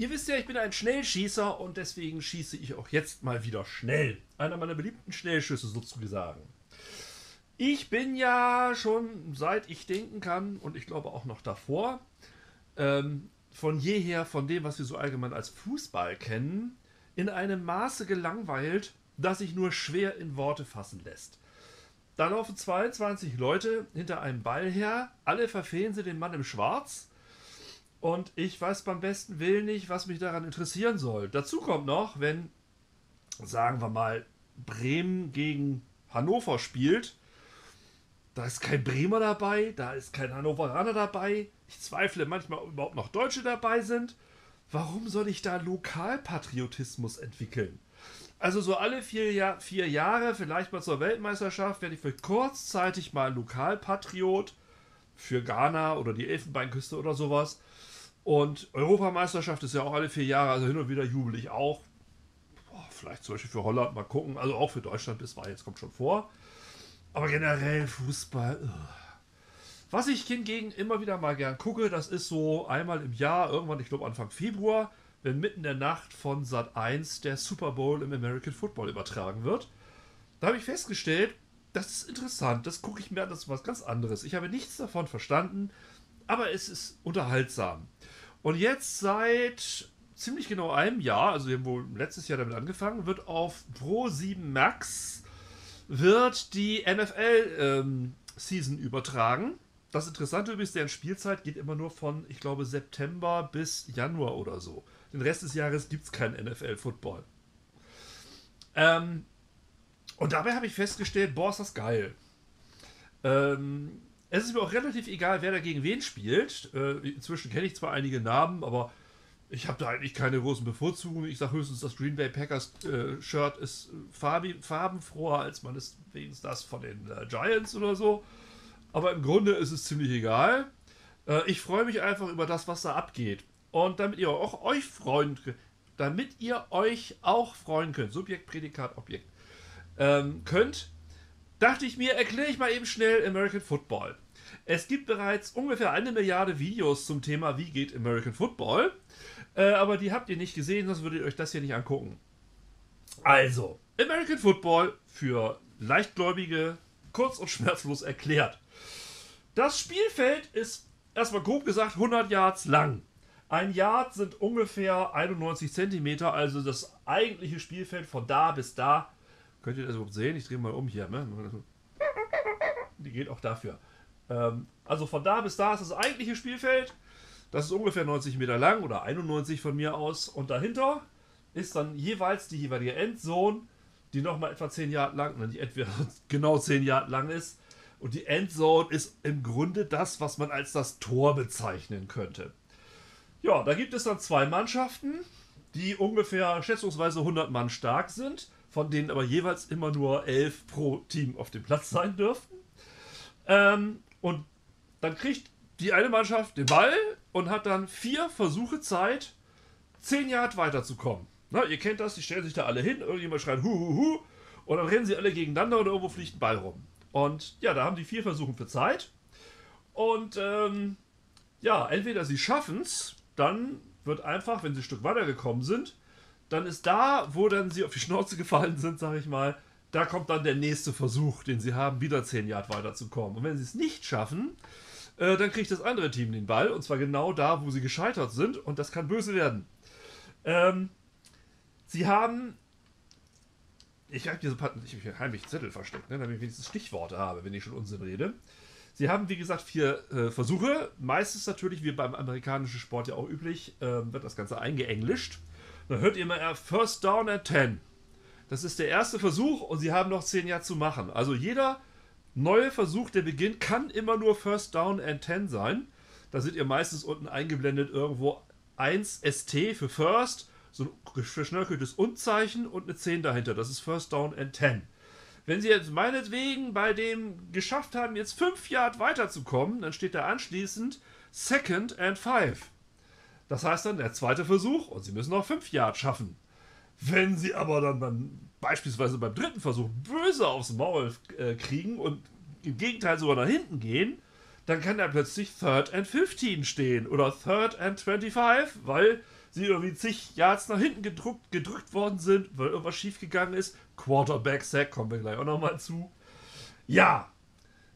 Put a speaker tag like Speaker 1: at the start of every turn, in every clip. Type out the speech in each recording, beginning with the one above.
Speaker 1: Ihr wisst ja, ich bin ein Schnellschießer und deswegen schieße ich auch jetzt mal wieder schnell. Einer meiner beliebten Schnellschüsse sozusagen. Ich bin ja schon seit ich denken kann und ich glaube auch noch davor, ähm, von jeher von dem, was wir so allgemein als Fußball kennen, in einem Maße gelangweilt, das sich nur schwer in Worte fassen lässt. Da laufen 22 Leute hinter einem Ball her, alle verfehlen sie den Mann im Schwarz und ich weiß beim besten Willen nicht, was mich daran interessieren soll. Dazu kommt noch, wenn, sagen wir mal, Bremen gegen Hannover spielt, da ist kein Bremer dabei, da ist kein Hannoveraner dabei. Ich zweifle manchmal, ob überhaupt noch Deutsche dabei sind. Warum soll ich da Lokalpatriotismus entwickeln? Also so alle vier, vier Jahre, vielleicht mal zur Weltmeisterschaft, werde ich für kurzzeitig mal Lokalpatriot für Ghana oder die Elfenbeinküste oder sowas. Und Europameisterschaft ist ja auch alle vier Jahre, also hin und wieder jubel ich auch. Boah, vielleicht zum Beispiel für Holland mal gucken, also auch für Deutschland bis war jetzt kommt schon vor. Aber generell Fußball. Ugh. Was ich hingegen immer wieder mal gern gucke, das ist so einmal im Jahr, irgendwann, ich glaube Anfang Februar, wenn mitten in der Nacht von Sat 1 der Super Bowl im American Football übertragen wird. Da habe ich festgestellt, das ist interessant, das gucke ich mir an, das ist was ganz anderes. Ich habe nichts davon verstanden, aber es ist unterhaltsam. Und jetzt seit ziemlich genau einem Jahr, also wir haben wohl letztes Jahr damit angefangen, wird auf Pro 7 Max wird die NFL-Season ähm, übertragen. Das Interessante übrigens, deren Spielzeit geht immer nur von, ich glaube, September bis Januar oder so. Den Rest des Jahres gibt es keinen NFL-Football. Ähm, und dabei habe ich festgestellt, boah, ist das geil. Ähm, es ist mir auch relativ egal, wer da gegen wen spielt. Äh, inzwischen kenne ich zwar einige Namen, aber ich habe da eigentlich keine großen Bevorzugungen. Ich sage höchstens, das Green Bay Packers äh, Shirt ist farbi, farbenfroher als man ist wenigstens das von den äh, Giants oder so. Aber im Grunde ist es ziemlich egal. Äh, ich freue mich einfach über das, was da abgeht. Und damit ihr auch euch freuen damit ihr euch auch freuen könnt, Subjekt, Prädikat, Objekt, ähm, könnt, dachte ich mir, erkläre ich mal eben schnell American Football. Es gibt bereits ungefähr eine Milliarde Videos zum Thema, wie geht American Football. Äh, aber die habt ihr nicht gesehen, sonst würdet ihr euch das hier nicht angucken. Also, American Football für Leichtgläubige, kurz und schmerzlos erklärt. Das Spielfeld ist erstmal grob gesagt 100 Yards lang. Ein Yard sind ungefähr 91 Zentimeter, also das eigentliche Spielfeld von da bis da. Könnt ihr das überhaupt sehen? Ich drehe mal um hier. Ne? Die geht auch dafür. Ähm, also von da bis da ist das eigentliche Spielfeld. Das ist ungefähr 90 Meter lang oder 91 von mir aus. Und dahinter ist dann jeweils die jeweilige Endzone, die nochmal etwa 10 Yard lang, nicht etwa genau 10 Yard lang ist. Und die Endzone ist im Grunde das, was man als das Tor bezeichnen könnte. Ja, da gibt es dann zwei Mannschaften, die ungefähr schätzungsweise 100 Mann stark sind, von denen aber jeweils immer nur 11 pro Team auf dem Platz sein dürften. Ähm, und dann kriegt die eine Mannschaft den Ball und hat dann vier Versuche Zeit, 10 Yard weiterzukommen. Na, ihr kennt das, die stellen sich da alle hin, irgendjemand schreit hu hu hu und dann rennen sie alle gegeneinander und irgendwo fliegt ein Ball rum. Und ja, da haben die vier Versuche für Zeit. Und ähm, ja, entweder sie schaffen es, dann wird einfach, wenn sie ein Stück weitergekommen sind, dann ist da, wo dann sie auf die Schnauze gefallen sind, sage ich mal, da kommt dann der nächste Versuch, den sie haben, wieder 10 Yard weiterzukommen. Und wenn sie es nicht schaffen, äh, dann kriegt das andere Team den Ball. Und zwar genau da, wo sie gescheitert sind. Und das kann böse werden. Ähm, sie haben. Ich habe hier so paar, ich hab heimlich Zettel versteckt, ne, damit ich wenigstens Stichworte habe, wenn ich schon Unsinn rede. Sie haben, wie gesagt, vier äh, Versuche. Meistens natürlich, wie beim amerikanischen Sport ja auch üblich, äh, wird das Ganze eingeenglischt. Dann hört ihr immer First Down at 10. Das ist der erste Versuch und sie haben noch 10 Jahre zu machen. Also jeder neue Versuch, der beginnt, kann immer nur First Down and 10 sein. Da seht ihr meistens unten eingeblendet irgendwo 1 ST für First, so ein verschnörkeltes Und-Zeichen und eine 10 dahinter. Das ist First Down and 10. Wenn Sie jetzt meinetwegen bei dem geschafft haben, jetzt 5 Yard weiterzukommen, dann steht da anschließend Second and 5. Das heißt dann der zweite Versuch und Sie müssen noch 5 Yard schaffen. Wenn Sie aber dann beim, beispielsweise beim dritten Versuch böse aufs Maul äh, kriegen und im Gegenteil sogar nach hinten gehen, dann kann da plötzlich Third and 15 stehen oder Third and 25, weil sie irgendwie zig Yards nach hinten gedrückt, gedrückt worden sind, weil irgendwas schiefgegangen ist. Quarterback-Sack, kommen wir gleich auch nochmal zu. Ja,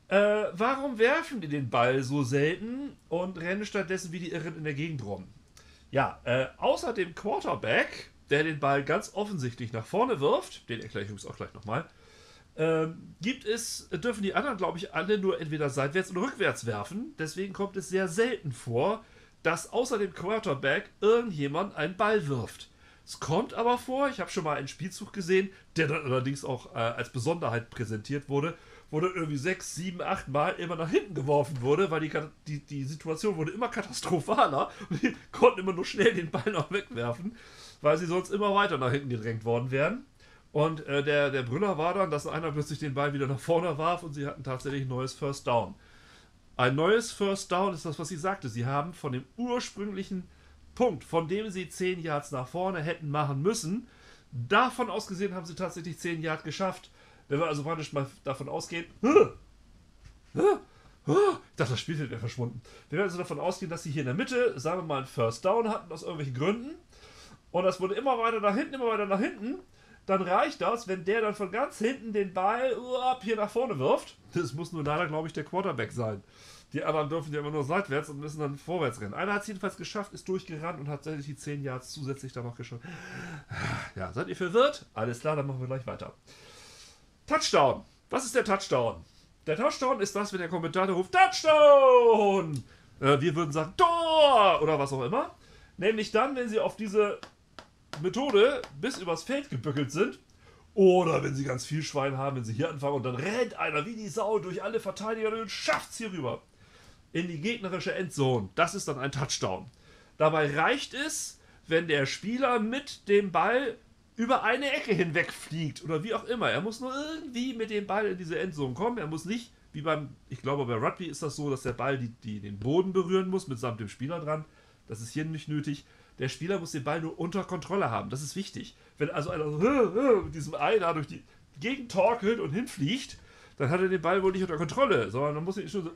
Speaker 1: äh, warum werfen die den Ball so selten und rennen stattdessen wie die Irren in der Gegend rum? Ja, äh, außer dem Quarterback, der den Ball ganz offensichtlich nach vorne wirft, den erkläre ich übrigens auch gleich nochmal, ähm, gibt es, dürfen die anderen, glaube ich, alle nur entweder seitwärts oder rückwärts werfen. Deswegen kommt es sehr selten vor, dass außer dem Quarterback irgendjemand einen Ball wirft. Es kommt aber vor, ich habe schon mal einen Spielzug gesehen, der dann allerdings auch äh, als Besonderheit präsentiert wurde, wo dann irgendwie sechs, sieben, acht Mal immer nach hinten geworfen wurde, weil die, die, die Situation wurde immer katastrophaler und die konnten immer nur schnell den Ball noch wegwerfen, weil sie sonst immer weiter nach hinten gedrängt worden wären. Und äh, der, der Brüller war dann, dass einer plötzlich den Ball wieder nach vorne warf und sie hatten tatsächlich ein neues First Down. Ein neues First Down ist das, was sie sagte. Sie haben von dem ursprünglichen Punkt, von dem sie 10 Yards nach vorne hätten machen müssen, davon ausgesehen haben sie tatsächlich 10 Yards geschafft. Wenn wir also praktisch mal davon ausgehen, ich dachte, das Spielfeld wäre verschwunden. Wenn wir also davon ausgehen, dass sie hier in der Mitte, sagen wir mal, ein First Down hatten, aus irgendwelchen Gründen, und das wurde immer weiter nach hinten, immer weiter nach hinten, dann reicht das, wenn der dann von ganz hinten den Ball uh, hier nach vorne wirft. Das muss nur leider, glaube ich, der Quarterback sein. Die anderen dürfen ja immer nur seitwärts und müssen dann vorwärts rennen. Einer hat es jedenfalls geschafft, ist durchgerannt und hat tatsächlich die 10 Yards zusätzlich da noch geschafft. Ja, seid ihr verwirrt? Alles klar, dann machen wir gleich weiter. Touchdown. Was ist der Touchdown? Der Touchdown ist das, wenn der Kommentator ruft Touchdown. Äh, wir würden sagen Tor oder was auch immer. Nämlich dann, wenn sie auf diese Methode bis übers Feld gebückelt sind. Oder wenn sie ganz viel Schwein haben, wenn sie hier anfangen und dann rennt einer wie die Sau durch alle Verteidiger und schafft es hier rüber. In die gegnerische Endzone. Das ist dann ein Touchdown. Dabei reicht es, wenn der Spieler mit dem Ball über eine Ecke hinweg fliegt oder wie auch immer. Er muss nur irgendwie mit dem Ball in diese Endzone kommen. Er muss nicht, wie beim, ich glaube bei Rugby ist das so, dass der Ball die, die den Boden berühren muss, mitsamt dem Spieler dran. Das ist hier nicht nötig. Der Spieler muss den Ball nur unter Kontrolle haben. Das ist wichtig. Wenn also einer mit diesem Ei da durch die Gegend torkelt und hinfliegt, dann hat er den Ball wohl nicht unter Kontrolle, sondern dann muss er ihn schon so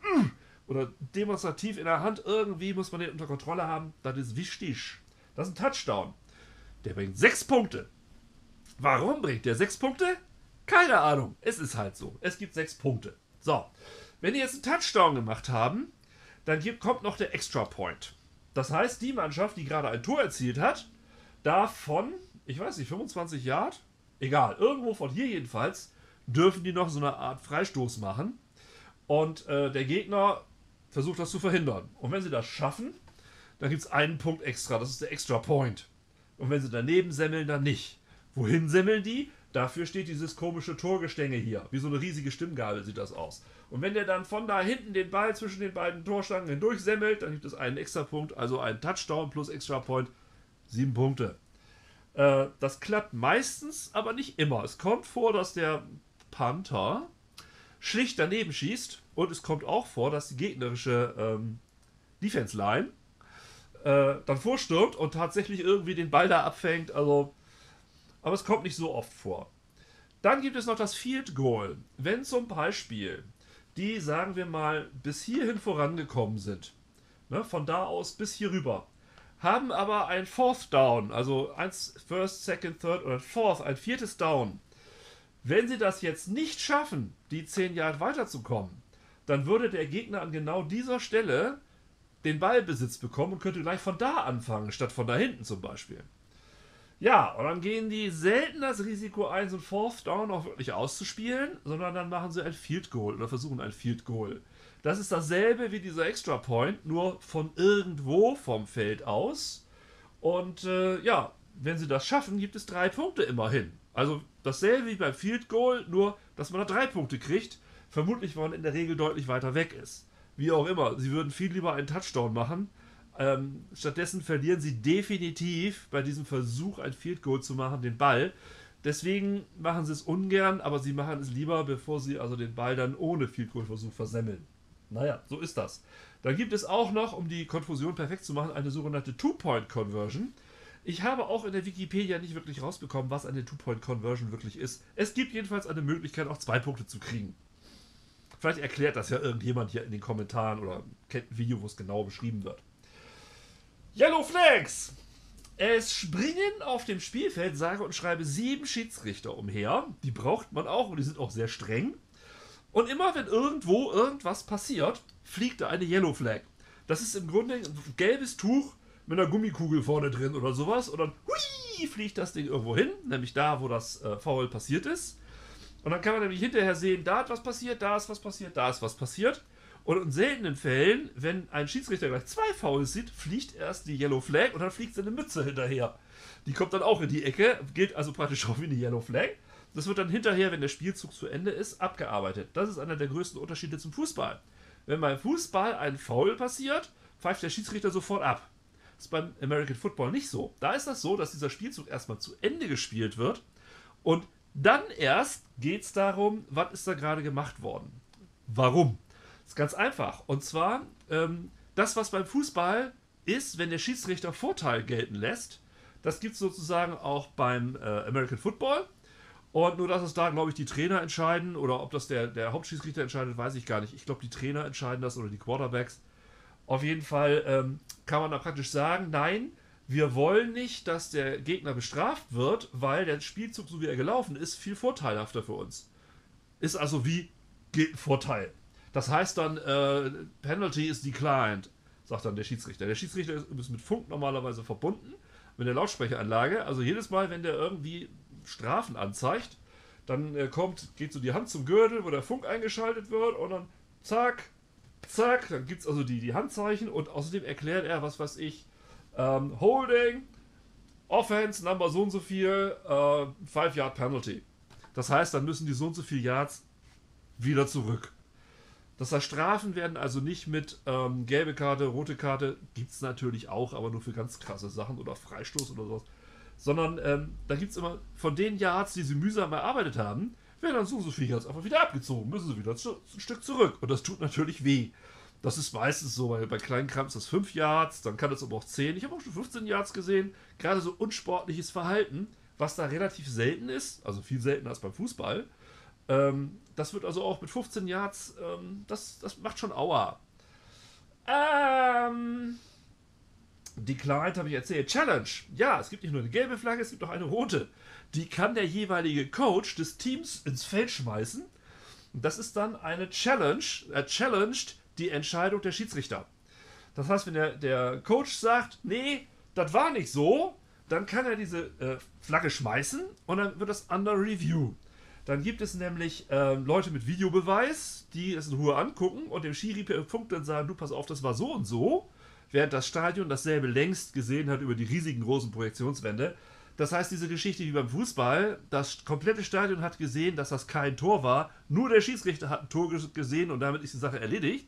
Speaker 1: oder demonstrativ in der Hand irgendwie muss man den unter Kontrolle haben. Das ist wichtig. Das ist ein Touchdown. Der bringt sechs Punkte. Warum bringt der sechs Punkte? Keine Ahnung. Es ist halt so. Es gibt sechs Punkte. So. Wenn die jetzt einen Touchdown gemacht haben, dann kommt noch der Extra Point. Das heißt, die Mannschaft, die gerade ein Tor erzielt hat, darf von, ich weiß nicht, 25 Yard, egal, irgendwo von hier jedenfalls, dürfen die noch so eine Art Freistoß machen. Und äh, der Gegner versucht das zu verhindern. Und wenn sie das schaffen, dann gibt es einen Punkt extra. Das ist der Extra Point. Und wenn sie daneben semmeln, dann nicht. Wohin semmeln die? Dafür steht dieses komische Torgestänge hier. Wie so eine riesige Stimmgabel sieht das aus. Und wenn der dann von da hinten den Ball zwischen den beiden Torstangen hindurch semmelt, dann gibt es einen extra Punkt, also einen Touchdown plus Extra Point. Sieben Punkte. Äh, das klappt meistens, aber nicht immer. Es kommt vor, dass der Panther schlicht daneben schießt und es kommt auch vor, dass die gegnerische ähm, Defense Line äh, dann vorstürmt und tatsächlich irgendwie den Ball da abfängt. Also, aber es kommt nicht so oft vor. Dann gibt es noch das Field Goal. Wenn zum Beispiel die, sagen wir mal, bis hierhin vorangekommen sind, ne, von da aus bis hier rüber, haben aber ein Fourth Down, also eins First, Second, Third oder Fourth, ein viertes Down. Wenn sie das jetzt nicht schaffen, die 10 Jahre weiterzukommen, dann würde der Gegner an genau dieser Stelle den Ballbesitz bekommen und könnte gleich von da anfangen, statt von da hinten zum Beispiel. Ja, und dann gehen die selten das Risiko ein, so ein Fourth Down auch wirklich auszuspielen, sondern dann machen sie ein Field Goal oder versuchen ein Field Goal. Das ist dasselbe wie dieser Extra Point, nur von irgendwo vom Feld aus. Und äh, ja, wenn sie das schaffen, gibt es drei Punkte immerhin. Also dasselbe wie beim Field Goal, nur dass man da drei Punkte kriegt. Vermutlich, weil man in der Regel deutlich weiter weg ist. Wie auch immer, sie würden viel lieber einen Touchdown machen ähm, stattdessen verlieren sie definitiv bei diesem Versuch, ein Field Goal zu machen, den Ball. Deswegen machen sie es ungern, aber sie machen es lieber, bevor sie also den Ball dann ohne Field Goal Versuch versemmeln. Naja, so ist das. Dann gibt es auch noch, um die Konfusion perfekt zu machen, eine sogenannte Two-Point-Conversion. Ich habe auch in der Wikipedia nicht wirklich rausbekommen, was eine Two-Point-Conversion wirklich ist. Es gibt jedenfalls eine Möglichkeit, auch zwei Punkte zu kriegen. Vielleicht erklärt das ja irgendjemand hier in den Kommentaren oder kennt ein Video, wo es genau beschrieben wird. Yellow Flags! Es springen auf dem Spielfeld, sage und schreibe, sieben Schiedsrichter umher. Die braucht man auch und die sind auch sehr streng. Und immer wenn irgendwo irgendwas passiert, fliegt da eine Yellow Flag. Das ist im Grunde ein gelbes Tuch mit einer Gummikugel vorne drin oder sowas. Und dann hui, fliegt das Ding irgendwo hin, nämlich da, wo das äh, Foul passiert ist. Und dann kann man nämlich hinterher sehen, da ist was passiert, da ist was passiert, da ist was passiert. Und in seltenen Fällen, wenn ein Schiedsrichter gleich zwei Fouls sieht, fliegt erst die Yellow Flag und dann fliegt seine Mütze hinterher. Die kommt dann auch in die Ecke, gilt also praktisch auch wie eine Yellow Flag. Das wird dann hinterher, wenn der Spielzug zu Ende ist, abgearbeitet. Das ist einer der größten Unterschiede zum Fußball. Wenn beim Fußball ein Foul passiert, pfeift der Schiedsrichter sofort ab. Das ist beim American Football nicht so. Da ist das so, dass dieser Spielzug erstmal zu Ende gespielt wird und dann erst geht es darum, was ist da gerade gemacht worden. Warum? Ist ganz einfach. Und zwar, ähm, das, was beim Fußball ist, wenn der Schiedsrichter Vorteil gelten lässt, das gibt es sozusagen auch beim äh, American Football. Und nur, dass es da, glaube ich, die Trainer entscheiden oder ob das der, der Hauptschiedsrichter entscheidet, weiß ich gar nicht. Ich glaube, die Trainer entscheiden das oder die Quarterbacks. Auf jeden Fall ähm, kann man da praktisch sagen, nein, wir wollen nicht, dass der Gegner bestraft wird, weil der Spielzug, so wie er gelaufen ist, viel vorteilhafter für uns. Ist also wie Vorteil. Das heißt dann, äh, Penalty is declined, sagt dann der Schiedsrichter. Der Schiedsrichter ist mit Funk normalerweise verbunden, mit der Lautsprecheranlage. Also jedes Mal, wenn der irgendwie Strafen anzeigt, dann äh, kommt, geht so die Hand zum Gürtel, wo der Funk eingeschaltet wird und dann zack, zack, dann gibt es also die, die Handzeichen und außerdem erklärt er, was weiß ich, ähm, Holding, Offense, Number so und so viel, äh, 5 Yard Penalty. Das heißt, dann müssen die so und so viele Yards wieder zurück. Das heißt, Strafen werden also nicht mit ähm, gelbe Karte, rote Karte, gibt es natürlich auch, aber nur für ganz krasse Sachen oder Freistoß oder sowas. Sondern ähm, da gibt es immer von den Yards, die sie mühsam erarbeitet haben, werden dann so so viel Yards einfach wieder abgezogen, müssen sie wieder ein Stück zurück. Und das tut natürlich weh. Das ist meistens so, weil bei kleinen Krams das 5 Yards, dann kann es aber auch 10. Ich habe auch schon 15 Yards gesehen. Gerade so unsportliches Verhalten, was da relativ selten ist, also viel seltener als beim Fußball. Ähm, das wird also auch mit 15 Yards, ähm, das, das macht schon Aua. Ähm, Declined habe ich erzählt. Challenge. Ja, es gibt nicht nur eine gelbe Flagge, es gibt auch eine rote. Die kann der jeweilige Coach des Teams ins Feld schmeißen. Das ist dann eine Challenge. Er challenged die Entscheidung der Schiedsrichter. Das heißt, wenn der, der Coach sagt, nee, das war nicht so, dann kann er diese äh, Flagge schmeißen und dann wird das under review. Dann gibt es nämlich äh, Leute mit Videobeweis, die es in Ruhe angucken und dem Schiri per Funk dann sagen, du pass auf, das war so und so, während das Stadion dasselbe längst gesehen hat über die riesigen großen Projektionswände. Das heißt, diese Geschichte wie beim Fußball, das komplette Stadion hat gesehen, dass das kein Tor war, nur der Schiedsrichter hat ein Tor gesehen und damit ist die Sache erledigt.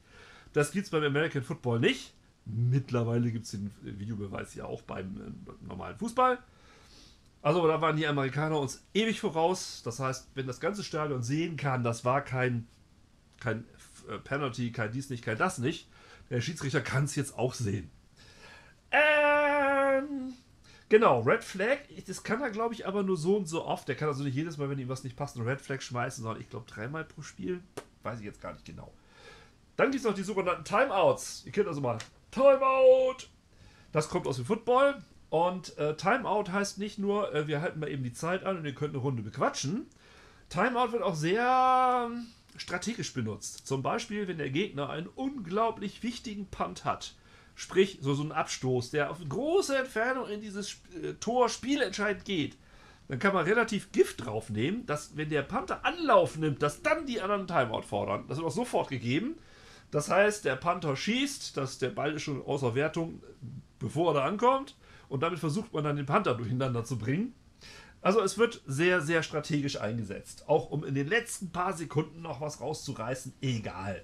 Speaker 1: Das gibt es beim American Football nicht. Mittlerweile gibt es den Videobeweis ja auch beim äh, normalen Fußball. Also da waren die Amerikaner uns ewig voraus. Das heißt, wenn das ganze Stadion sehen kann, das war kein, kein äh, Penalty, kein dies nicht, kein das nicht. Der Schiedsrichter kann es jetzt auch sehen. Ähm, genau, Red Flag, das kann er glaube ich aber nur so und so oft. Der kann also nicht jedes Mal, wenn ihm was nicht passt, einen Red Flag schmeißen, sondern ich glaube dreimal pro Spiel. Weiß ich jetzt gar nicht genau. Dann gibt es noch die sogenannten Timeouts. Ihr kennt also mal Timeout. Das kommt aus dem Football. Und äh, Timeout heißt nicht nur, äh, wir halten mal eben die Zeit an und ihr könnt eine Runde bequatschen. Timeout wird auch sehr ähm, strategisch benutzt. Zum Beispiel, wenn der Gegner einen unglaublich wichtigen Punt hat. Sprich, so, so ein Abstoß, der auf große Entfernung in dieses äh, Tor spielentscheidend geht. Dann kann man relativ Gift draufnehmen, dass, wenn der Panther Anlauf nimmt, dass dann die anderen Timeout fordern. Das wird auch sofort gegeben. Das heißt, der Panther schießt, dass der Ball ist schon außer Wertung, bevor er da ankommt. Und damit versucht man dann den Panther durcheinander zu bringen. Also es wird sehr, sehr strategisch eingesetzt. Auch um in den letzten paar Sekunden noch was rauszureißen, egal.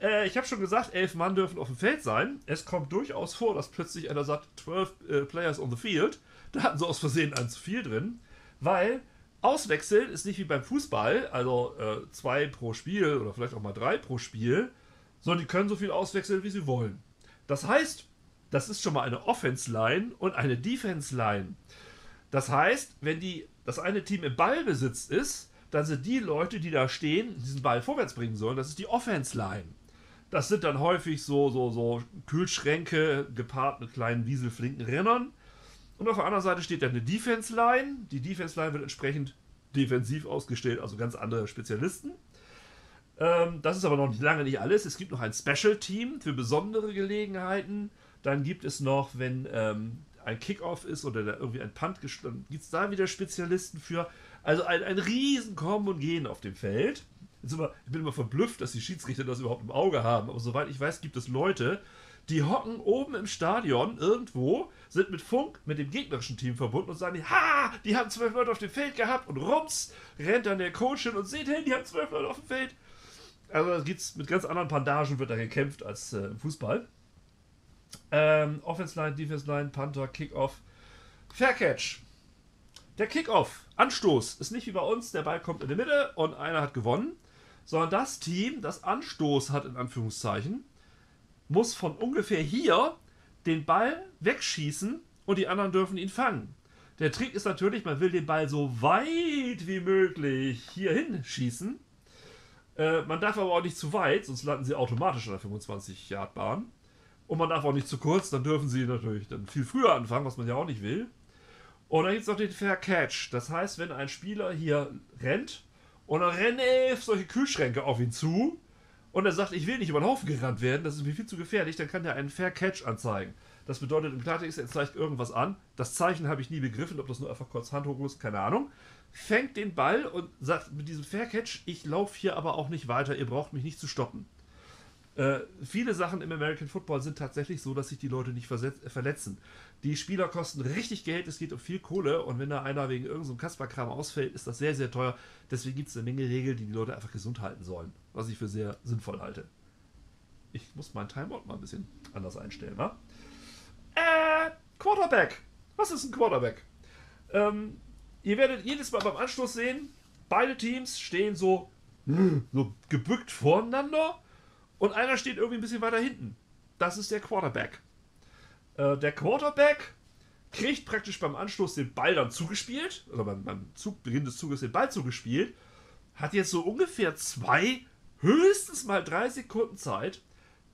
Speaker 1: Äh, ich habe schon gesagt, elf Mann dürfen auf dem Feld sein. Es kommt durchaus vor, dass plötzlich einer sagt, 12 äh, Players on the field. Da hatten sie aus Versehen ein zu viel drin. Weil Auswechseln ist nicht wie beim Fußball, also äh, zwei pro Spiel oder vielleicht auch mal drei pro Spiel, sondern die können so viel auswechseln, wie sie wollen. Das heißt, das ist schon mal eine Offense-Line und eine Defense-Line. Das heißt, wenn die, das eine Team im Ballbesitz ist, dann sind die Leute, die da stehen, diesen Ball vorwärts bringen sollen, das ist die Offense-Line. Das sind dann häufig so, so, so Kühlschränke gepaart mit kleinen wieselflinken Rennern. Und auf der anderen Seite steht dann eine Defense Line. Die Defense Line wird entsprechend defensiv ausgestellt, also ganz andere Spezialisten. Ähm, das ist aber noch lange nicht alles. Es gibt noch ein Special Team für besondere Gelegenheiten. Dann gibt es noch, wenn ähm, ein Kickoff ist oder irgendwie ein Punt, dann gibt es da wieder Spezialisten für. Also ein, ein riesen Kommen und Gehen auf dem Feld. Immer, ich bin immer verblüfft, dass die Schiedsrichter das überhaupt im Auge haben. Aber soweit ich weiß, gibt es Leute, die hocken oben im Stadion irgendwo, sind mit Funk mit dem gegnerischen Team verbunden und sagen, ha, die haben zwölf Leute auf dem Feld gehabt und rums, rennt dann der Coach hin und seht hin, die haben zwölf Leute auf dem Feld. Also da gibt's mit ganz anderen Bandagen wird da gekämpft als äh, im Fußball. Ähm, Offense Line, Defense Line, Panther, Kickoff, Fair Catch. Der Kickoff, Anstoß, ist nicht wie bei uns, der Ball kommt in die Mitte und einer hat gewonnen, sondern das Team, das Anstoß hat, in Anführungszeichen, muss von ungefähr hier den Ball wegschießen und die anderen dürfen ihn fangen. Der Trick ist natürlich, man will den Ball so weit wie möglich hier hinschießen. Äh, man darf aber auch nicht zu weit, sonst landen sie automatisch an der 25-Yard-Bahn. Und man darf auch nicht zu kurz, dann dürfen sie natürlich dann viel früher anfangen, was man ja auch nicht will. Und dann gibt es noch den Fair Catch. Das heißt, wenn ein Spieler hier rennt und dann rennen elf solche Kühlschränke auf ihn zu und er sagt, ich will nicht über den Haufen gerannt werden, das ist mir viel zu gefährlich, dann kann er einen Fair Catch anzeigen. Das bedeutet im Klartext, er zeigt irgendwas an. Das Zeichen habe ich nie begriffen, ob das nur einfach kurz Hand hoch ist, keine Ahnung. Fängt den Ball und sagt mit diesem Fair Catch, ich laufe hier aber auch nicht weiter, ihr braucht mich nicht zu stoppen. Äh, viele Sachen im American Football sind tatsächlich so, dass sich die Leute nicht verletzen. Die Spieler kosten richtig Geld, es geht um viel Kohle und wenn da einer wegen irgendeinem so Kasperkram ausfällt, ist das sehr, sehr teuer. Deswegen gibt es eine Menge Regeln, die die Leute einfach gesund halten sollen, was ich für sehr sinnvoll halte. Ich muss meinen Timeout mal ein bisschen anders einstellen, wa? Äh, Quarterback. Was ist ein Quarterback? Ähm, ihr werdet jedes Mal beim Anschluss sehen, beide Teams stehen so, so gebückt voreinander und einer steht irgendwie ein bisschen weiter hinten. Das ist der Quarterback. Äh, der Quarterback kriegt praktisch beim Anschluss den Ball dann zugespielt, oder beim, beim Zug, Beginn des Zuges den Ball zugespielt, hat jetzt so ungefähr zwei, höchstens mal drei Sekunden Zeit,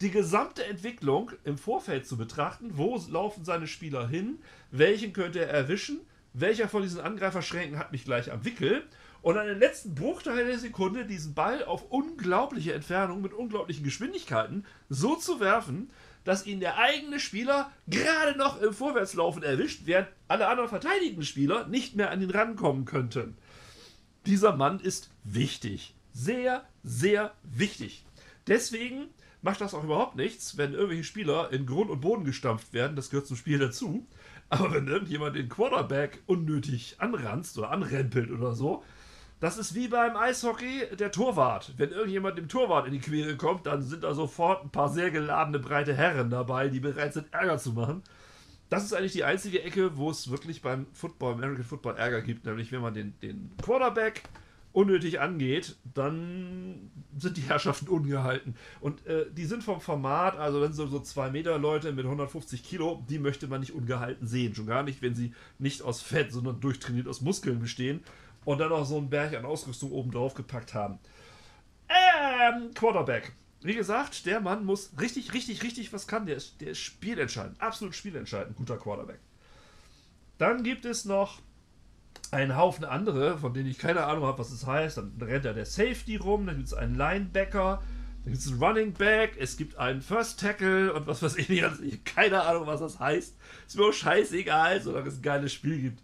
Speaker 1: die gesamte Entwicklung im Vorfeld zu betrachten. Wo laufen seine Spieler hin? Welchen könnte er erwischen? Welcher von diesen Angreiferschränken hat mich gleich am Wickel? Und an den letzten Bruchteil der Sekunde diesen Ball auf unglaubliche Entfernung mit unglaublichen Geschwindigkeiten so zu werfen, dass ihn der eigene Spieler gerade noch im Vorwärtslaufen erwischt, während alle anderen verteidigenden Spieler nicht mehr an ihn rankommen könnten. Dieser Mann ist wichtig. Sehr, sehr wichtig. Deswegen macht das auch überhaupt nichts, wenn irgendwelche Spieler in Grund und Boden gestampft werden. Das gehört zum Spiel dazu. Aber wenn irgendjemand den Quarterback unnötig anranzt oder anrempelt oder so, das ist wie beim Eishockey der Torwart. Wenn irgendjemand dem Torwart in die Quere kommt, dann sind da sofort ein paar sehr geladene breite Herren dabei, die bereit sind, Ärger zu machen. Das ist eigentlich die einzige Ecke, wo es wirklich beim Football, American Football Ärger gibt. Nämlich, wenn man den, den Quarterback unnötig angeht, dann sind die Herrschaften ungehalten. Und äh, die sind vom Format, also wenn so, so zwei Meter Leute mit 150 Kilo, die möchte man nicht ungehalten sehen. Schon gar nicht, wenn sie nicht aus Fett, sondern durchtrainiert aus Muskeln bestehen und dann noch so einen Berg an Ausrüstung oben drauf gepackt haben. Ähm, Quarterback. Wie gesagt, der Mann muss richtig, richtig, richtig was kann. Der ist, der ist spielentscheidend. Absolut spielentscheidend. Guter Quarterback. Dann gibt es noch einen Haufen andere, von denen ich keine Ahnung habe, was das heißt. Dann rennt da der Safety rum, dann gibt es einen Linebacker, dann gibt es einen Running Back, es gibt einen First Tackle und was weiß ich nicht. Also ich keine Ahnung, was das heißt. Ist mir auch scheißegal, solange es ein geiles Spiel gibt.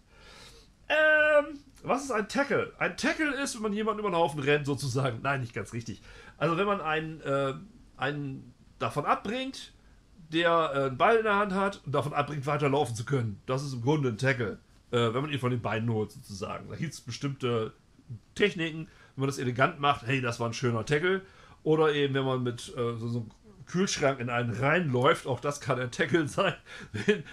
Speaker 1: Ähm, was ist ein Tackle? Ein Tackle ist, wenn man jemanden über den Haufen rennt, sozusagen. Nein, nicht ganz richtig. Also wenn man einen, äh, einen davon abbringt, der äh, einen Ball in der Hand hat und davon abbringt, weiterlaufen zu können. Das ist im Grunde ein Tackle. Äh, wenn man ihn von den Beinen holt, sozusagen. Da gibt es bestimmte Techniken, wenn man das elegant macht, hey, das war ein schöner Tackle. Oder eben, wenn man mit äh, so, so einem Kühlschrank in einen reinläuft, auch das kann ein Tackle sein. Wenn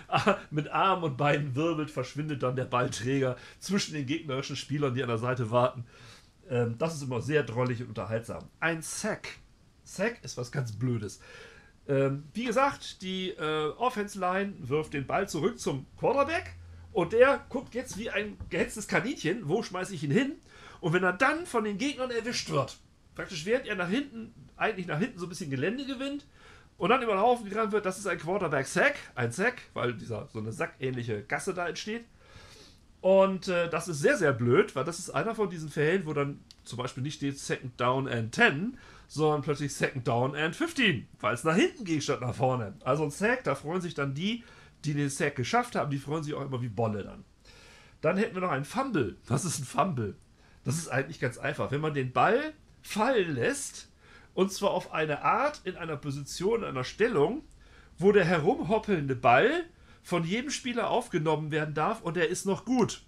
Speaker 1: mit Arm und Beinen wirbelt, verschwindet dann der Ballträger zwischen den gegnerischen Spielern, die an der Seite warten. Ähm, das ist immer sehr drollig und unterhaltsam. Ein Sack. Sack ist was ganz Blödes. Ähm, wie gesagt, die äh, Offense Line wirft den Ball zurück zum Quarterback und der guckt jetzt wie ein gehetztes Kaninchen, wo schmeiße ich ihn hin? Und wenn er dann von den Gegnern erwischt wird, praktisch während er nach hinten, eigentlich nach hinten so ein bisschen Gelände gewinnt und dann über den Haufen gerannt wird, das ist ein Quarterback-Sack, ein Sack, weil dieser so eine sackähnliche Gasse da entsteht. Und äh, das ist sehr, sehr blöd, weil das ist einer von diesen Fällen, wo dann zum Beispiel nicht steht Second Down and 10, sondern plötzlich Second Down and 15, weil es nach hinten ging statt nach vorne. Also ein Sack, da freuen sich dann die, die den Sack geschafft haben, die freuen sich auch immer wie Bolle dann. Dann hätten wir noch einen Fumble. Was ist ein Fumble? Das ist eigentlich ganz einfach. Wenn man den Ball fallen lässt, und zwar auf eine Art, in einer Position, in einer Stellung, wo der herumhoppelnde Ball von jedem Spieler aufgenommen werden darf und er ist noch gut.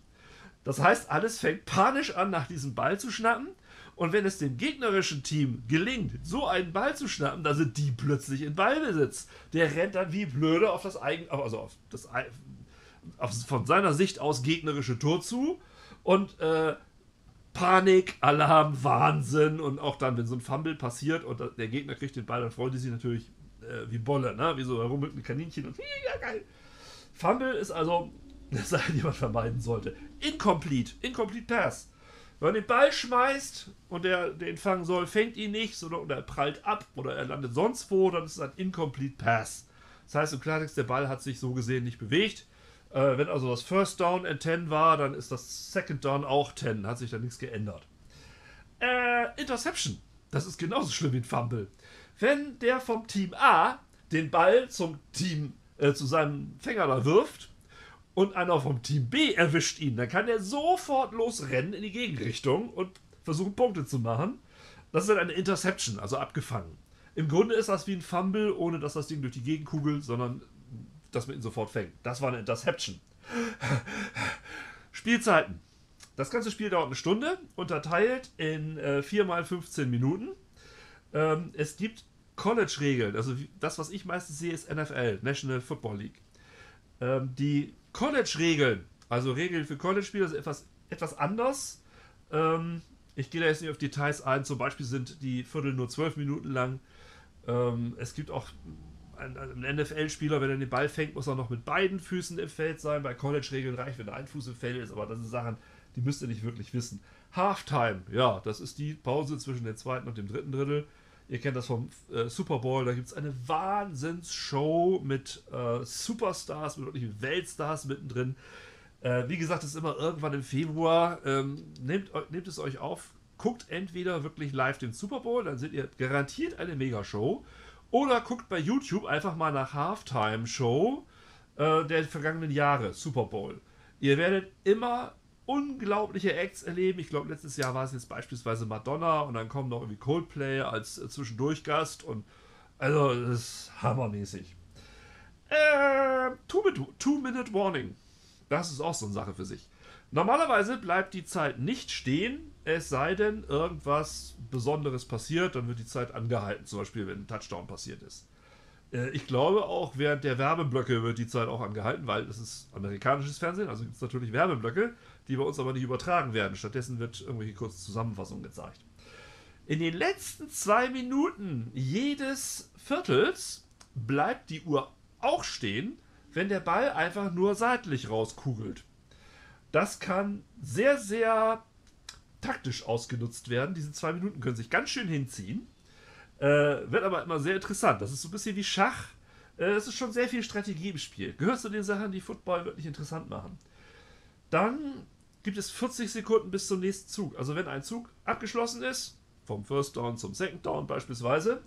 Speaker 1: Das heißt, alles fängt panisch an, nach diesem Ball zu schnappen. Und wenn es dem gegnerischen Team gelingt, so einen Ball zu schnappen, dann sind die plötzlich in Ballbesitz. Der rennt dann wie blöde auf das eigen, also auf das auf, von seiner Sicht aus gegnerische Tor zu und äh, Panik, Alarm, Wahnsinn und auch dann, wenn so ein Fumble passiert und der Gegner kriegt den Ball, dann freuen die sich natürlich äh, wie Bolle, ne? wie so herummelnde Kaninchen und ja geil. Fumble ist also eine Sache, die man vermeiden sollte. Incomplete, incomplete Pass. Wenn man den Ball schmeißt und der den fangen soll, fängt ihn nicht, sondern er prallt ab oder er landet sonst wo, dann ist es ein Incomplete Pass. Das heißt im Klartext, der Ball hat sich so gesehen nicht bewegt. Äh, wenn also das First Down in 10 war, dann ist das Second Down auch 10. Hat sich da nichts geändert. Äh, Interception. Das ist genauso schlimm wie ein Fumble. Wenn der vom Team A den Ball zum Team, äh, zu seinem Fänger da wirft und einer vom Team B erwischt ihn, dann kann er sofort losrennen in die Gegenrichtung und versuchen Punkte zu machen. Das ist dann eine Interception, also abgefangen. Im Grunde ist das wie ein Fumble, ohne dass das Ding durch die Gegend kugelt, sondern dass man ihn sofort fängt. Das war eine Interception. Spielzeiten. Das ganze Spiel dauert eine Stunde, unterteilt in äh, 4 mal 15 Minuten. Ähm, es gibt College-Regeln. Also das, was ich meistens sehe, ist NFL, National Football League. Ähm, die College-Regeln, also Regeln für College-Spieler, sind etwas, etwas anders. Ähm, ich gehe da jetzt nicht auf Details ein. Zum Beispiel sind die Viertel nur 12 Minuten lang. Ähm, es gibt auch ein, ein NFL-Spieler, wenn er den Ball fängt, muss er noch mit beiden Füßen im Feld sein. Bei College-Regeln reicht, wenn ein Fuß im Feld ist, aber das sind Sachen, die müsst ihr nicht wirklich wissen. Halftime, ja, das ist die Pause zwischen dem zweiten und dem dritten Drittel. Ihr kennt das vom äh, Super Bowl, da gibt es eine Wahnsinnsshow mit äh, Superstars, mit wirklichen Weltstars mittendrin. Äh, wie gesagt, das ist immer irgendwann im Februar. Ähm, nehmt, nehmt es euch auf, guckt entweder wirklich live den Super Bowl, dann seht ihr garantiert eine Megashow. Oder guckt bei YouTube einfach mal nach Halftime Show äh, der vergangenen Jahre, Super Bowl. Ihr werdet immer unglaubliche Acts erleben. Ich glaube, letztes Jahr war es jetzt beispielsweise Madonna und dann kommen noch irgendwie Coldplay als äh, Zwischendurchgast und also das ist hammermäßig. Äh, Two-Minute Warning. Das ist auch so eine Sache für sich. Normalerweise bleibt die Zeit nicht stehen, es sei denn, irgendwas Besonderes passiert, dann wird die Zeit angehalten, zum Beispiel, wenn ein Touchdown passiert ist. Äh, ich glaube auch, während der Werbeblöcke wird die Zeit auch angehalten, weil es ist amerikanisches Fernsehen, also gibt es natürlich Werbeblöcke, die bei uns aber nicht übertragen werden. Stattdessen wird irgendwelche kurze Zusammenfassung gezeigt. In den letzten zwei Minuten jedes Viertels bleibt die Uhr auch stehen, wenn der Ball einfach nur seitlich rauskugelt. Das kann sehr, sehr taktisch ausgenutzt werden. Diese zwei Minuten können sich ganz schön hinziehen. Äh, wird aber immer sehr interessant. Das ist so ein bisschen wie Schach. Äh, es ist schon sehr viel Strategie im Spiel. Gehört zu den Sachen, die Football wirklich interessant machen. Dann gibt es 40 Sekunden bis zum nächsten Zug. Also wenn ein Zug abgeschlossen ist, vom First Down zum Second Down beispielsweise,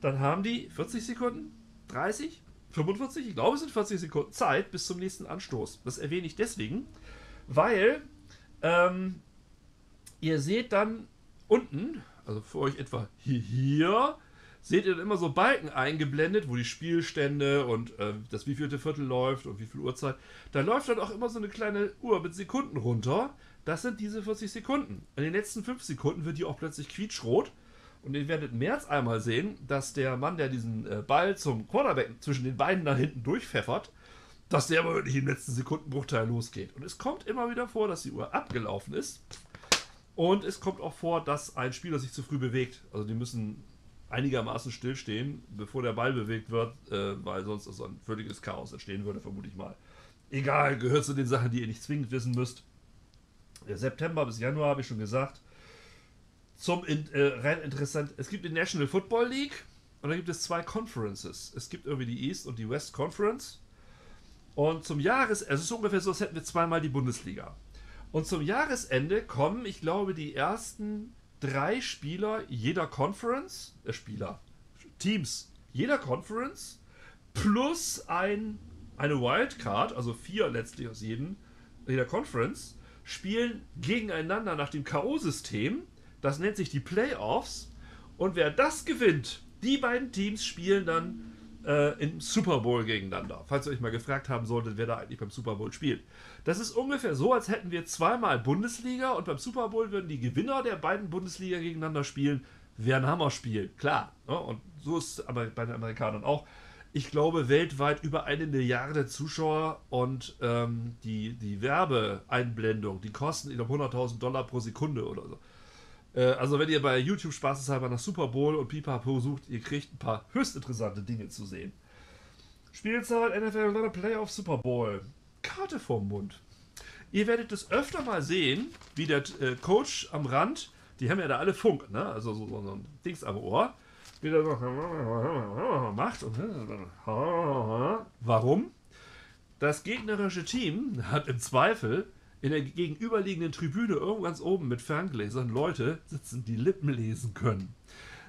Speaker 1: dann haben die 40 Sekunden, 30, 45, ich glaube es sind 40 Sekunden Zeit bis zum nächsten Anstoß. Das erwähne ich deswegen, weil ähm, ihr seht dann unten, also für euch etwa hier, hier seht ihr dann immer so Balken eingeblendet, wo die Spielstände und äh, das wievielte Viertel läuft und wie viel Uhrzeit. Da läuft dann auch immer so eine kleine Uhr mit Sekunden runter. Das sind diese 40 Sekunden. In den letzten 5 Sekunden wird die auch plötzlich quietschrot. Und ihr werdet im März einmal sehen, dass der Mann, der diesen äh, Ball zum Quarterback zwischen den Beinen da hinten durchpfeffert, dass der aber wirklich im letzten Sekundenbruchteil losgeht. Und es kommt immer wieder vor, dass die Uhr abgelaufen ist. Und es kommt auch vor, dass ein Spieler sich zu früh bewegt. Also die müssen einigermaßen stillstehen, bevor der Ball bewegt wird, äh, weil sonst also ein völliges Chaos entstehen würde, vermute ich mal. Egal, gehört zu den Sachen, die ihr nicht zwingend wissen müsst. Der September bis Januar habe ich schon gesagt. Zum äh, rein interessant, es gibt die National Football League und dann gibt es zwei Conferences. Es gibt irgendwie die East und die West Conference. Und zum Jahresende, es ist ungefähr so, als hätten wir zweimal die Bundesliga. Und zum Jahresende kommen, ich glaube, die ersten drei Spieler jeder Conference, äh Spieler, Teams jeder Conference, plus ein, eine Wildcard, also vier letztlich aus jedem, jeder Conference, spielen gegeneinander nach dem K.O.-System. Das nennt sich die Playoffs. Und wer das gewinnt, die beiden Teams spielen dann äh, im Super Bowl gegeneinander. Falls ihr euch mal gefragt haben solltet, wer da eigentlich beim Super Bowl spielt. Das ist ungefähr so, als hätten wir zweimal Bundesliga und beim Super Bowl würden die Gewinner der beiden Bundesliga gegeneinander spielen. Wer ein Hammerspiel, klar. Ne? Und so ist es bei den Amerikanern auch. Ich glaube, weltweit über eine Milliarde Zuschauer und ähm, die, die Werbeeinblendung, die kosten, ich glaube, 100.000 Dollar pro Sekunde oder so. Äh, also wenn ihr bei YouTube spaßeshalber nach Super Bowl und Pipapo sucht, ihr kriegt ein paar höchst interessante Dinge zu sehen. Spielzahl NFL Playoff Super Bowl. Karte vorm Mund. Ihr werdet es öfter mal sehen, wie der äh, Coach am Rand, die haben ja da alle Funk, ne? also so, so, so ein Dings am Ohr, wie der so macht. Und, warum? Das gegnerische Team hat im Zweifel in der gegenüberliegenden Tribüne irgendwo ganz oben mit Ferngläsern Leute sitzen, die Lippen lesen können.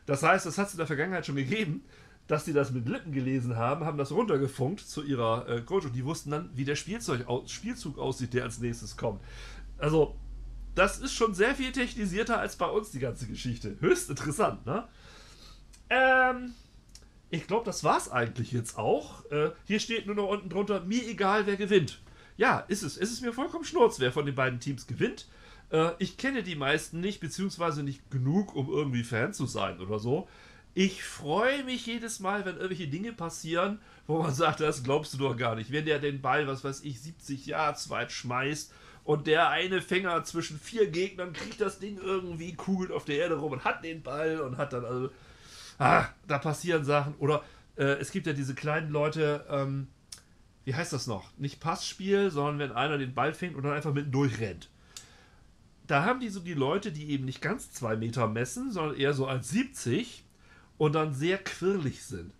Speaker 1: Das heißt, das hat es in der Vergangenheit schon gegeben, dass sie das mit Lippen gelesen haben, haben das runtergefunkt zu ihrer äh, Coach und die wussten dann, wie der Spielzeug, Spielzug aussieht, der als nächstes kommt. Also, das ist schon sehr viel technisierter als bei uns, die ganze Geschichte. Höchst interessant, ne? Ähm, ich glaube, das war's eigentlich jetzt auch. Äh, hier steht nur noch unten drunter, mir egal, wer gewinnt ja, ist es. Es ist mir vollkommen schnurz, wer von den beiden Teams gewinnt. Äh, ich kenne die meisten nicht, beziehungsweise nicht genug, um irgendwie Fan zu sein oder so. Ich freue mich jedes Mal, wenn irgendwelche Dinge passieren, wo man sagt, das glaubst du doch gar nicht. Wenn der den Ball, was weiß ich, 70 Yards weit schmeißt und der eine Fänger zwischen vier Gegnern kriegt das Ding irgendwie, kugelt auf der Erde rum und hat den Ball und hat dann also. Ah, da passieren Sachen. Oder äh, es gibt ja diese kleinen Leute, ähm, wie heißt das noch? Nicht Passspiel, sondern wenn einer den Ball fängt und dann einfach mit durchrennt. Da haben die so die Leute, die eben nicht ganz zwei Meter messen, sondern eher so als 70 und dann sehr quirlig sind.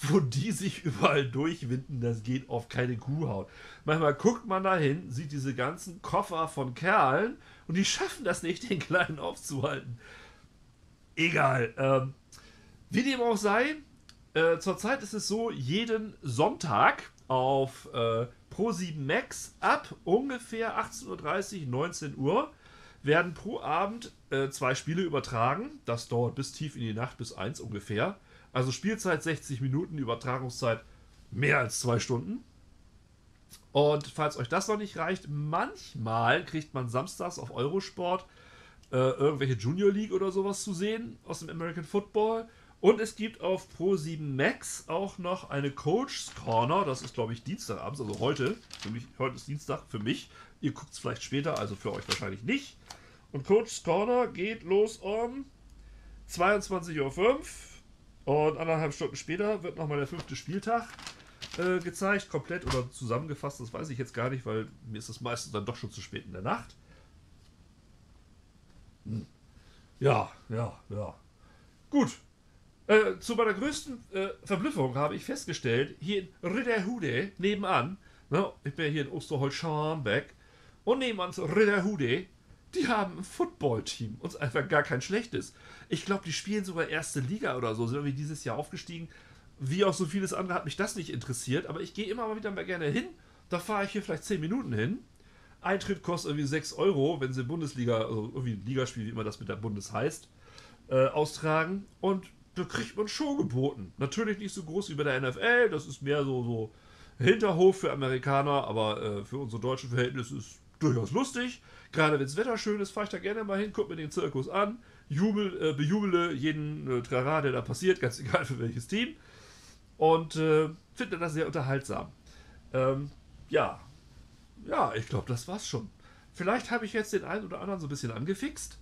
Speaker 1: Wo die sich überall durchwinden, das geht auf keine Kuhhaut. Manchmal guckt man da hin, sieht diese ganzen Koffer von Kerlen und die schaffen das nicht, den Kleinen aufzuhalten. Egal. Ähm, wie dem auch sei, äh, zurzeit ist es so, jeden Sonntag auf äh, Pro7 Max ab ungefähr 18.30 Uhr, 19 Uhr werden pro Abend äh, zwei Spiele übertragen. Das dauert bis tief in die Nacht, bis 1 ungefähr. Also Spielzeit 60 Minuten, Übertragungszeit mehr als zwei Stunden. Und falls euch das noch nicht reicht, manchmal kriegt man samstags auf Eurosport äh, irgendwelche Junior League oder sowas zu sehen aus dem American Football. Und es gibt auf Pro7 Max auch noch eine Coach's Corner. Das ist, glaube ich, Dienstagabends, also heute. Mich, heute ist Dienstag für mich. Ihr guckt es vielleicht später, also für euch wahrscheinlich nicht. Und Coach's Corner geht los um 22.05 Uhr. Und anderthalb Stunden später wird nochmal der fünfte Spieltag äh, gezeigt. Komplett oder zusammengefasst, das weiß ich jetzt gar nicht, weil mir ist das meistens dann doch schon zu spät in der Nacht. Hm. Ja, ja, ja. Gut, äh, zu meiner größten äh, Verblüffung habe ich festgestellt, hier in Ridderhude nebenan, ne, ich bin ja hier in Osterholz-Scharmbeck, und nebenan zu Ridderhude, die haben ein Football-Team und einfach gar kein schlechtes. Ich glaube, die spielen sogar erste Liga oder so, sind irgendwie dieses Jahr aufgestiegen. Wie auch so vieles andere hat mich das nicht interessiert, aber ich gehe immer mal wieder mal gerne hin. Da fahre ich hier vielleicht 10 Minuten hin. Eintritt kostet irgendwie 6 Euro, wenn sie Bundesliga, also irgendwie ein Ligaspiel, wie immer das mit der Bundes heißt, äh, austragen. Und da kriegt man Show geboten. Natürlich nicht so groß wie bei der NFL, das ist mehr so, so Hinterhof für Amerikaner, aber äh, für unsere deutschen Verhältnisse ist durchaus lustig. Gerade wenn das Wetter schön ist, fahre ich da gerne mal hin, gucke mir den Zirkus an, jubel, äh, bejubele jeden äh, Trara, der da passiert, ganz egal für welches Team. Und äh, finde das sehr unterhaltsam. Ähm, ja, ja, ich glaube, das war's schon. Vielleicht habe ich jetzt den einen oder anderen so ein bisschen angefixt.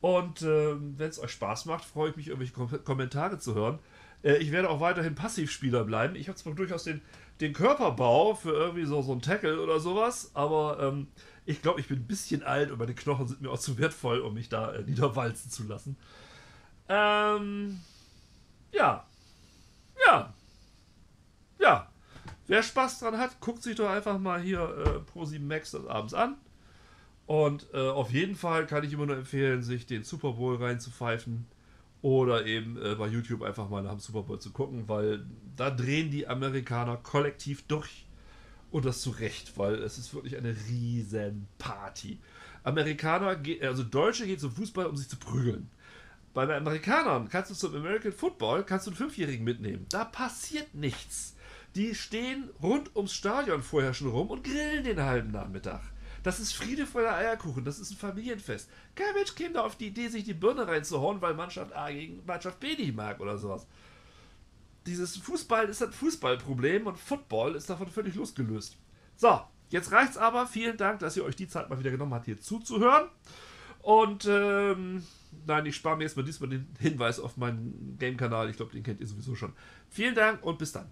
Speaker 1: Und äh, wenn es euch Spaß macht, freue ich mich, irgendwelche Kom Kommentare zu hören. Äh, ich werde auch weiterhin Passivspieler bleiben. Ich habe zwar durchaus den, den Körperbau für irgendwie so, so einen Tackle oder sowas, aber ähm, ich glaube, ich bin ein bisschen alt und meine Knochen sind mir auch zu wertvoll, um mich da äh, niederwalzen zu lassen. Ähm, ja. Ja. Ja. Wer Spaß dran hat, guckt sich doch einfach mal hier äh, Pro7 Max das abends an. Und äh, auf jeden Fall kann ich immer nur empfehlen, sich den Super Bowl reinzupfeifen oder eben äh, bei YouTube einfach mal nach dem Super Bowl zu gucken, weil da drehen die Amerikaner kollektiv durch. Und das zu Recht, weil es ist wirklich eine riesen Party. Amerikaner, also Deutsche gehen zum Fußball, um sich zu prügeln. Bei den Amerikanern kannst du zum American Football kannst du einen Fünfjährigen mitnehmen. Da passiert nichts. Die stehen rund ums Stadion vorher schon rum und grillen den halben Nachmittag. Das ist Friede der Eierkuchen, das ist ein Familienfest. Kein Mensch käme da auf die Idee, sich die Birne reinzuhauen, weil Mannschaft A gegen Mannschaft B nicht mag oder sowas. Dieses Fußball ist ein Fußballproblem und Football ist davon völlig losgelöst. So, jetzt reicht's aber. Vielen Dank, dass ihr euch die Zeit mal wieder genommen habt, hier zuzuhören. Und ähm, nein, ich spare mir jetzt mal diesmal den Hinweis auf meinen Game-Kanal. Ich glaube, den kennt ihr sowieso schon. Vielen Dank und bis dann.